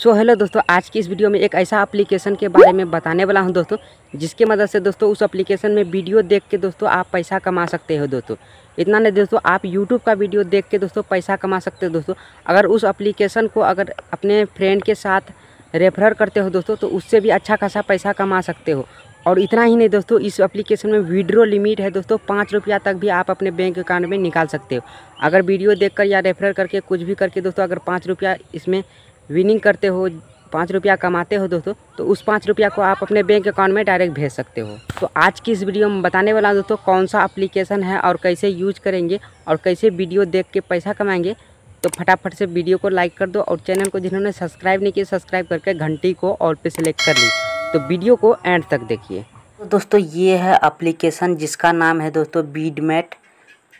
So hello दोस्तों, आज की इस वीडियो में एक ऐसा एप्लीकेशन के बारे में बताने वाला हूँ दोस्तों, जिसके मदद से दोस्तों उस एप्लीकेशन में वीडियो देख के दोस्तों आप पैसा कमा सकते हो दोस्तों। इतना नहीं दोस्तों, आप यूट्यूब का वीडियो देख के दोस्तों पैसा कमा सकते हो दोस्तों। अगर उस एप्लीकेशन को अगर अपने फ्रेंड के साथ रेफर करते हो दोस्तों तो उससे भी अच्छा खासा पैसा कमा सकते हो। और इतना ही नहीं दोस्तों, इस एप्लीकेशन में वीडियो लिमिट है दोस्तों, पाँच रुपया तक भी आप अपने बैंक अकाउंट में निकाल सकते हो। अगर वीडियो देखकर या रेफर करके कुछ भी करके दोस्तों, अगर पाँच रुपया इसमें विनिंग करते हो, पाँच रुपया कमाते हो दोस्तों तो उस पाँच रुपया को आप अपने बैंक अकाउंट में डायरेक्ट भेज सकते हो। तो आज की इस वीडियो में बताने वाला दोस्तों कौन सा अप्लीकेशन है और कैसे यूज़ करेंगे और कैसे वीडियो देख के पैसा कमाएँगे। तो फटाफट से वीडियो को लाइक कर दो और चैनल को जिन्होंने सब्सक्राइब नहीं किया सब्सक्राइब करके घंटी को और पे सेलेक्ट कर ली। तो वीडियो को एंड तक देखिए। तो दोस्तों, ये है अप्लीकेशन जिसका नाम है दोस्तों बीडमेट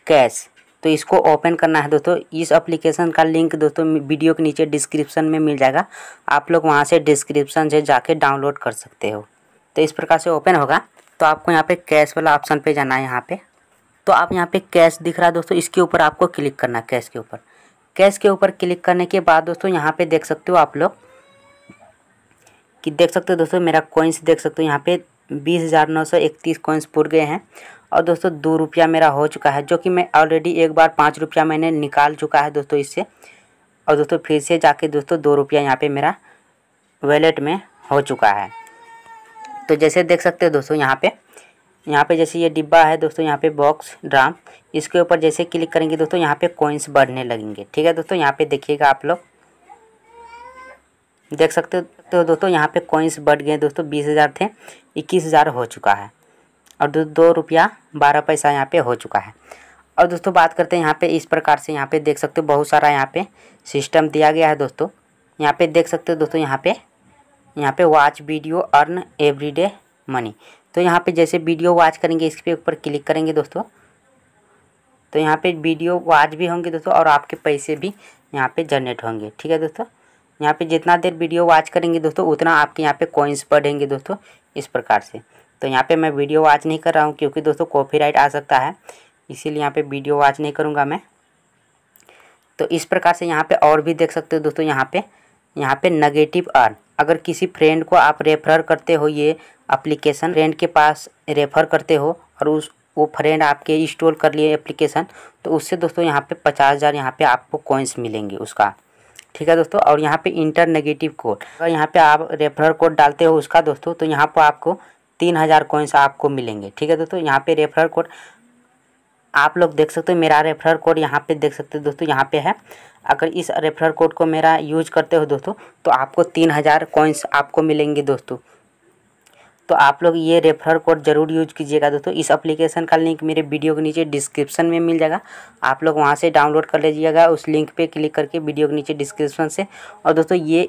कैश तो इसको ओपन करना है दोस्तों। इस एप्लीकेशन का लिंक दोस्तों वीडियो के नीचे डिस्क्रिप्शन में मिल जाएगा। आप लोग वहाँ से डिस्क्रिप्शन से जाके डाउनलोड कर सकते हो। तो इस प्रकार से ओपन होगा। तो आपको यहाँ पे कैश वाला ऑप्शन पे जाना है यहाँ पे। तो आप यहाँ पे कैश दिख रहा है दोस्तों। इसके ऊपर आपको क्लिक करना है कैश के ऊपर। कैश के ऊपर क्लिक करने के बाद दोस्तों यहाँ पे देख सकते हो आप लोग कि देख सकते हो दोस्तों मेरा कॉइन्स देख सकते हो। यहाँ पे बीस हज़ार नौ सौ इकतीस कॉइन्स पुर गए हैं। और दोस्तों, दो रुपया मेरा हो चुका है, जो कि मैं ऑलरेडी एक बार पाँच रुपया मैंने निकाल चुका है दोस्तों इससे। और दोस्तों, फिर से जाके दोस्तों, दो रुपया यहाँ पे मेरा वैलेट में हो चुका है। तो जैसे देख सकते हो दोस्तों, यहाँ पे यहाँ पे जैसे ये डिब्बा है दोस्तों, यहाँ पे बॉक्स ड्राम इसके ऊपर जैसे क्लिक करेंगे दोस्तों, यहाँ पे कॉइन्स बढ़ने लगेंगे। ठीक है दोस्तों, यहाँ पे देखिएगा आप लोग। देख सकते हो तो दोस्तों, यहाँ पे कॉइन्स बढ़ गए दोस्तों, बीस हज़ार थे, इक्कीस हज़ार हो चुका है। और दो दो रुपया बारह पैसा यहाँ पे हो चुका है और दोस्तों बात करते हैं यहाँ पे इस प्रकार से यहाँ पे देख सकते हो बहुत सारा यहाँ पे सिस्टम दिया गया है दोस्तों यहाँ पे देख सकते हो दोस्तों यहाँ पे यहाँ पे watch video earn everyday money तो यहाँ पे जैसे वीडियो वॉच करेंगे इसके ऊपर क्लिक करेंगे दोस्तों तो यहाँ पे वीडियो वॉच भी होंगे दोस्तों और आपके पैसे भी यहाँ पे जनरेट होंगे ठीक है दोस्तों यहाँ पे जितना देर वीडियो वॉच करेंगे दोस्तों उतना आपके यहाँ पे कॉइन्स बढ़ेंगे दोस्तों इस प्रकार से तो यहाँ पे मैं वीडियो वॉच नहीं कर रहा हूँ क्योंकि दोस्तों कॉपीराइट आ सकता है। इसीलिए यहाँ पे वीडियो वॉच नहीं करूँगा मैं। तो इस प्रकार से यहाँ पे और भी देख सकते हो दोस्तों यहाँ पे। यहाँ पे नेगेटिव अर्न अगर किसी फ्रेंड को आप रेफर करते हो ये अप्लीकेशन फ्रेंड के पास रेफर करते हो और उस, वो फ्रेंड आपके इंस्टॉल कर लिए एप्लीकेशन तो उससे दोस्तों यहाँ पे पचास हज़ार यहाँ पे आपको कॉइन्स मिलेंगे उसका। ठीक है दोस्तों? और यहाँ पे इंटर नेगेटिव कोड अगर यहाँ पे आप रेफरल कोड डालते हो उसका दोस्तों तो यहाँ पर आपको तीन हज़ार कॉइन्स आपको मिलेंगे, ठीक है दोस्तों? यहाँ पे रेफरल कोड आप लोग देख सकते हो मेरा रेफरल कोड यहाँ पे देख सकते हो दोस्तों, यहाँ पे है। अगर इस रेफरल कोड को मेरा यूज़ करते हो दोस्तों तो आपको तीन हज़ार कॉइन्स आपको मिलेंगे दोस्तों। तो आप लोग ये रेफरल कोड ज़रूर यूज़ कीजिएगा दोस्तों। इस एप्लीकेशन का लिंक मेरे वीडियो के नीचे डिस्क्रिप्शन में मिल जाएगा। आप लोग वहाँ से डाउनलोड कर लीजिएगा, उस लिंक पे क्लिक करके वीडियो के नीचे डिस्क्रिप्शन से। और दोस्तों, ये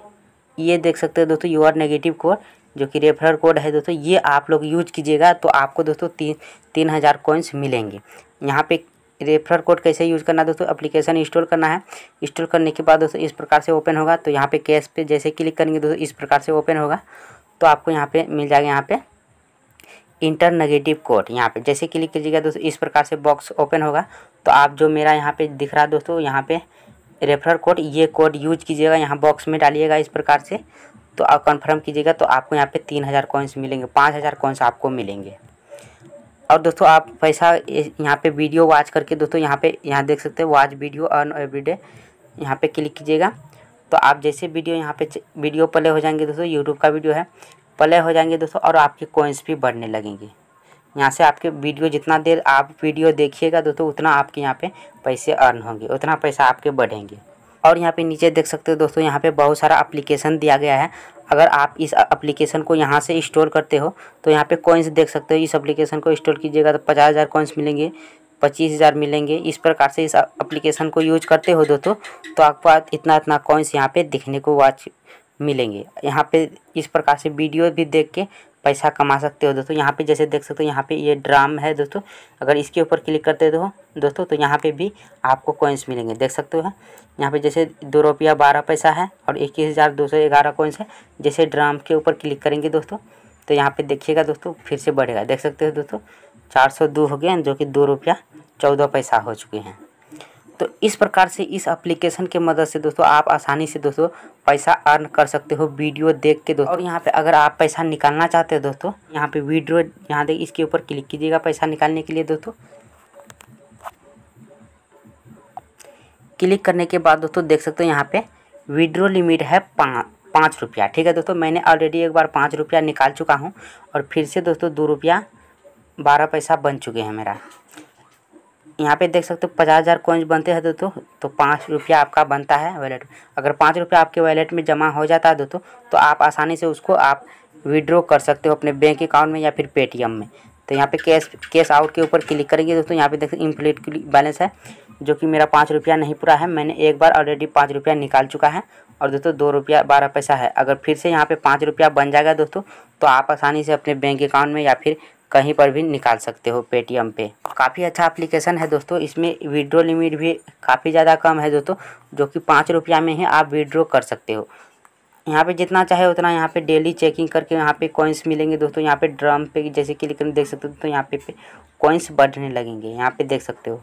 ये देख सकते हो दोस्तों यू आर नेगेटिव कोड जो कि रेफरल कोड है दोस्तों, ये आप लोग यूज़ कीजिएगा तो आपको दोस्तों तीन तीन हज़ार कॉइन्स मिलेंगे। यहाँ पे रेफरल कोड कैसे यूज़ करना है दोस्तों एप्लीकेशन इंस्टॉल करना है। इंस्टॉल करने के बाद दोस्तों इस प्रकार से ओपन होगा तो यहाँ पे कैश पे जैसे क्लिक करेंगे दोस्तों, इस प्रकार से ओपन होगा। तो आपको यहाँ पे मिल जाएगा यहाँ पे इंटर नेगेटिव कोड यहाँ पे जैसे क्लिक कीजिएगा दोस्तों, इस प्रकार से बॉक्स ओपन होगा। तो आप जो मेरा यहाँ पे दिख रहा है दोस्तों, यहाँ पे रेफरल कोड ये कोड यूज़ कीजिएगा, यहाँ बॉक्स में डालिएगा इस प्रकार से। तो आप कन्फर्म कीजिएगा तो आपको यहाँ पे तीन हज़ार कॉइन्स मिलेंगे, पाँच हज़ार कॉइन्स आपको मिलेंगे। और दोस्तों, आप पैसा यहाँ पे वीडियो वॉच करके, दोस्तों, यहाँ पे, यहाँ देख सकते हैं वॉच वीडियो अर्न एवरीडे यहाँ पे क्लिक कीजिएगा। तो आप जैसे वीडियो यहाँ पे वीडियो प्ले हो जाएँगे, दोस्तों यूट्यूब का वीडियो है प्ले हो जाएँगे, दोस्तों, और आपके कॉइन्स भी बढ़ने लगेंगे। यहाँ से आपके वीडियो जितना देर आप वीडियो देखिएगा, दोस्तों, उतना आपके यहाँ पे पैसे अर्न होंगे, उतना पैसा आपके बढ़ेंगे। और यहाँ पे नीचे देख सकते हो दोस्तों, यहाँ पे बहुत सारा एप्लीकेशन दिया गया है। अगर आप इस एप्लीकेशन को यहाँ से इंस्टॉल करते हो तो यहाँ पे कॉइन्स देख सकते हो। इस एप्लीकेशन को इंस्टॉल कीजिएगा तो पचास हज़ार कॉइन्स मिलेंगे, पच्चीस हज़ार मिलेंगे। इस प्रकार से इस एप्लीकेशन को यूज़ करते हो दोस्तों तो आपको इतना इतना कॉइन्स यहाँ पे दिखने को वाच मिलेंगे। यहाँ पे इस प्रकार से वीडियो भी देख के पैसा कमा सकते हो दोस्तों। यहाँ पे जैसे देख सकते हो, यहाँ पे ये ड्राम है दोस्तों। अगर इसके ऊपर क्लिक करते हो दोस्तों तो यहाँ पे भी आपको कॉइन्स मिलेंगे। देख सकते हो, यहाँ पे जैसे दो रुपया बारह पैसा है और इक्कीस हज़ार दो सौ ग्यारह कॉइन्स है। जैसे ड्राम के ऊपर क्लिक करेंगे दोस्तों तो यहाँ पे देखिएगा दोस्तों, फिर से बढ़ेगा। देख सकते हो दोस्तों, चार सौ दो हो गए जो कि दो रुपया चौदह पैसा हो चुके हैं। तो इस प्रकार से इस एप्लीकेशन के मदद से दोस्तों, आप आसानी से दोस्तों पैसा अर्न कर सकते हो वीडियो देख के दोस्तों। और यहाँ पे अगर आप पैसा निकालना चाहते हो दोस्तों, यहाँ पे वीडियो यहाँ देख इसके ऊपर क्लिक कीजिएगा पैसा निकालने के लिए दोस्तों। क्लिक करने के बाद दोस्तों देख सकते हो यहाँ पे विड्रो लिमिट है पाँच पाँच रुपया। ठीक है दोस्तों, मैंने ऑलरेडी एक बार पाँच रुपया निकाल चुका हूँ और फिर से दोस्तों दो रुपया बारह पैसा बन चुके हैं मेरा। यहाँ पे देख सकते हो पचास हज़ार कॉइन्स बनते हैं दोस्तों तो पाँच रुपया आपका बनता है वैलेट अगर पाँच रुपया आपके वैलेट में जमा हो जाता है दोस्तों तो आप आसानी से उसको आप विड्रॉ कर सकते हो अपने बैंक अकाउंट में या फिर पेटीएम में। तो यहाँ पे कैश कैश आउट के ऊपर क्लिक करेंगे दोस्तों, यहाँ पे देख सकते इम्प्लीट बैलेंस है, जो कि मेरा पाँच रुपया नहीं पूरा है, मैंने एक बार ऑलरेडी पाँच रुपया निकाल चुका है, और दोस्तों दो रुपया बारह पैसा है। अगर फिर से यहाँ पे पाँच रुपया बन जाएगा दोस्तों तो आप आसानी से अपने बैंक अकाउंट में या फिर कहीं पर भी निकाल सकते हो पेटीएम पे। काफ़ी अच्छा एप्लीकेशन है दोस्तों। इसमें विड्रो लिमिट भी काफ़ी ज़्यादा कम है दोस्तों, जो कि पाँच रुपया में ही आप विड्रो कर सकते हो। यहाँ पे जितना चाहे उतना यहाँ पे डेली चेकिंग करके यहाँ पे कॉइन्स मिलेंगे दोस्तों। यहाँ पे ड्रम पे जैसे क्लिक करके देख सकते हो तो यहाँ पे पे कॉइन्स बढ़ने लगेंगे। यहाँ पे देख सकते हो।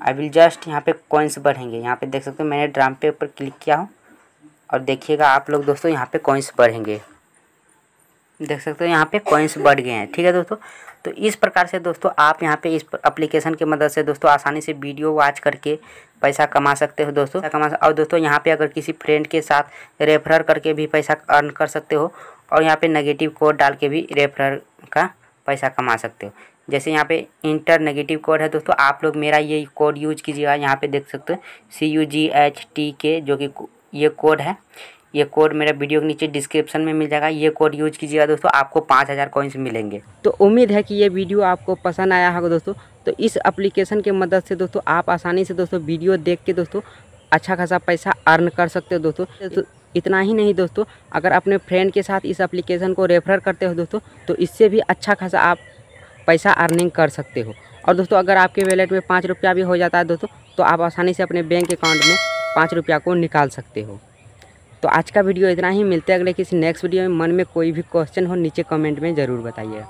आई विल जस्ट यहाँ पे कॉइन्स बढ़ेंगे। यहाँ पे देख सकते हो मैंने ड्रम पे ऊपर क्लिक किया हूँ। और देखिएगा आप लोग दोस्तों, यहाँ पे कॉइन्स बढ़ेंगे। देख सकते हो, यहाँ पे कॉइन्स बढ़ गए हैं, ठीक है दोस्तों? तो इस प्रकार से दोस्तों, आप यहाँ पे इस एप्लीकेशन की मदद से दोस्तों, आसानी से वीडियो वॉच करके पैसा कमा सकते हो दोस्तों। कमा और दोस्तों, यहाँ पे अगर किसी फ्रेंड के साथ रेफर करके भी पैसा अर्न कर सकते हो, और यहाँ पे नेगेटिव कोड डाल के भी रेफर का पैसा कमा सकते हो। जैसे यहाँ पे इंटर नेगेटिव कोड है दोस्तों, आप लोग मेरा ये कोड यूज़ कीजिएगा। यहाँ पे देख सकते हो C U G H T के जो कि ये कोड है। ये कोड मेरा वीडियो के नीचे डिस्क्रिप्शन में मिल जाएगा। ये कोड यूज़ कीजिएगा दोस्तों, आपको पाँच हज़ार कॉइन्स मिलेंगे। तो उम्मीद है कि ये वीडियो आपको पसंद आया होगा दोस्तों। तो इस एप्लीकेशन के मदद से दोस्तों, आप आसानी से दोस्तों वीडियो देख के दोस्तों अच्छा खासा पैसा अर्न कर सकते हो दोस्तों। तो इतना ही नहीं दोस्तों, अगर अपने फ्रेंड के साथ इस एप्लीकेशन को रेफर करते हो दोस्तों तो इससे भी अच्छा खासा आप पैसा अर्निंग कर सकते हो। और दोस्तों, अगर आपके वैलेट में पाँच रुपया भी हो जाता है दोस्तों तो आप आसानी से अपने बैंक अकाउंट में पाँच रुपया को निकाल सकते हो। तो आज का वीडियो इतना ही। मिलते हैं अगले किसी नेक्स्ट वीडियो में। मन में कोई भी क्वेश्चन हो, नीचे कमेंट में ज़रूर बताइए।